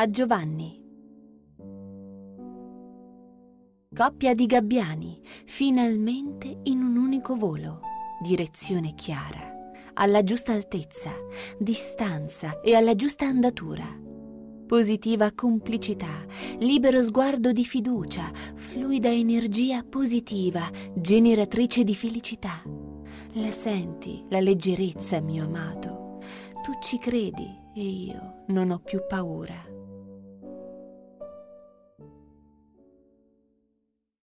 A Giovanni. Coppia di gabbiani, finalmente in un unico volo. Direzione chiara, alla giusta altezza, distanza e alla giusta andatura. Positiva complicità, libero sguardo di fiducia, fluida energia positiva, generatrice di felicità. La senti, la leggerezza, mio amato. Tu ci credi e io non ho più paura.